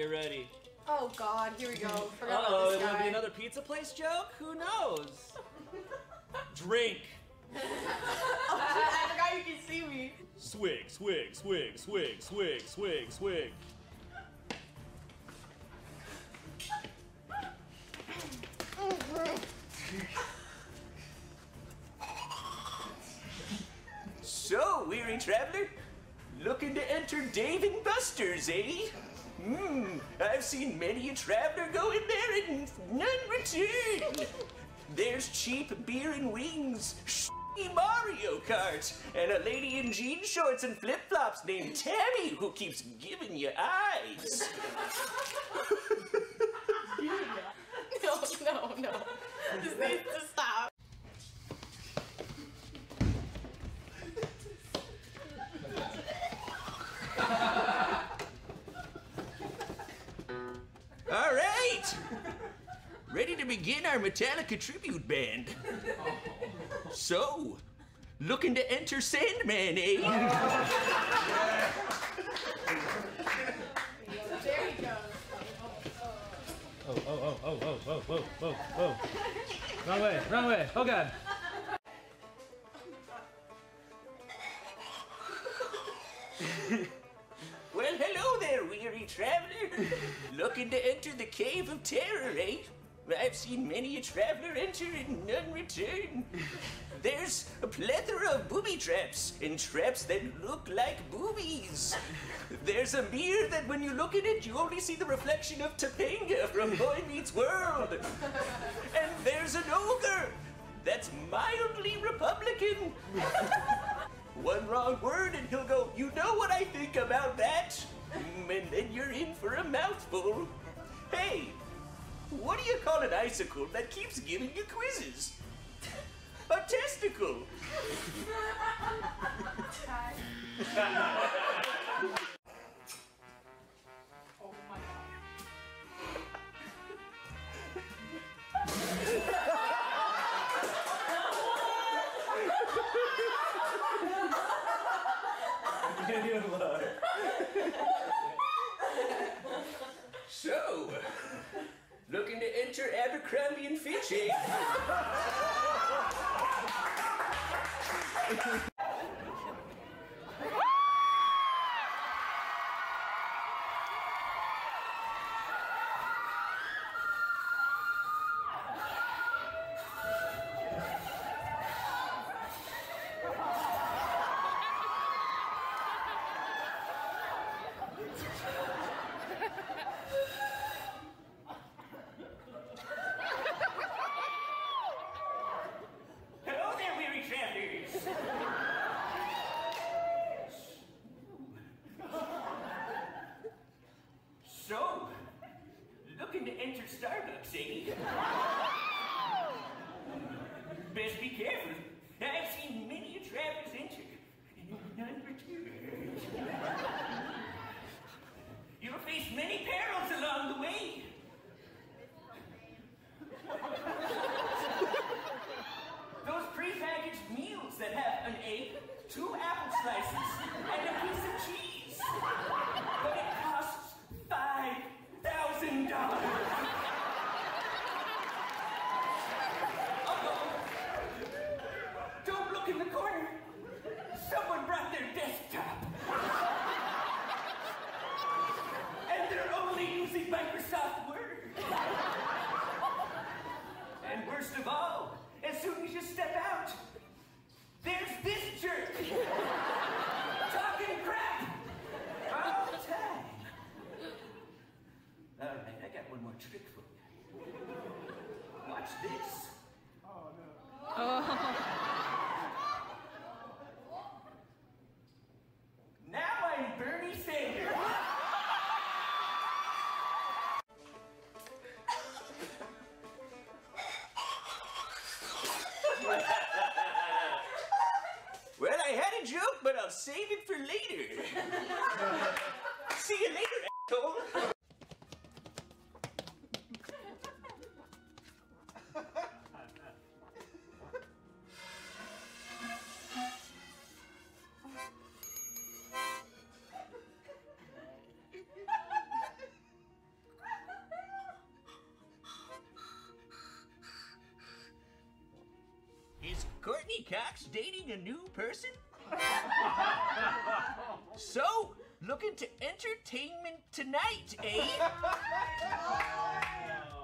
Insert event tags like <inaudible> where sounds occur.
get ready. Oh God, here we go. Forgot Uh about oh, this it'll be another pizza place joke? Who knows? <laughs> Drink. I forgot you can see me. Swig, swig, swig, swig, swig, swig, swig. So, weary traveler, looking to enter Dave and Buster's, eh? Hmm, I've seen many a traveler go in there and none return. There's cheap beer and wings, shitty Mario Kart, and a lady in jean shorts and flip flops named Tammy who keeps giving you eyes. <laughs> begin our Metallica tribute band. So, looking to enter Sandman, eh? <laughs> There he goes. Oh, oh, oh, oh, oh, oh, oh, oh, oh. Wrong way, wrong way. Oh God. Well, hello there, weary traveler. Looking to enter the Cave of Terror, eh? I've seen many a traveler enter and none return. There's a plethora of booby traps and traps that look like boobies. There's a mirror that when you look in it, you only see the reflection of Topanga from Boy Meets World. And there's an ogre that's mildly Republican. One wrong word and he'll go, You know what I think about that? And then you're in for a mouthful. Hey, what do you call an icicle that keeps giving you quizzes? A testicle. Oh my God looking to enter Abercrombie and Fitch, <laughs> eh? Hello there, weary travelers. So, looking to enter Starbucks, eh? Best be careful. I've seen many a travelers enter, and none return. You'll face many perils along the way. Those prepackaged meals that have an egg, two apple slices, and a piece of cheese. Worst of all, as soon as you step out, there's this jerk <laughs> talking crap all the time. All right, I got one more trick for you. Watch this. Now but I'll save it for later. See you later, asshole. Is Courteney Cox dating a new person? So, looking to entertainment tonight, eh? <laughs>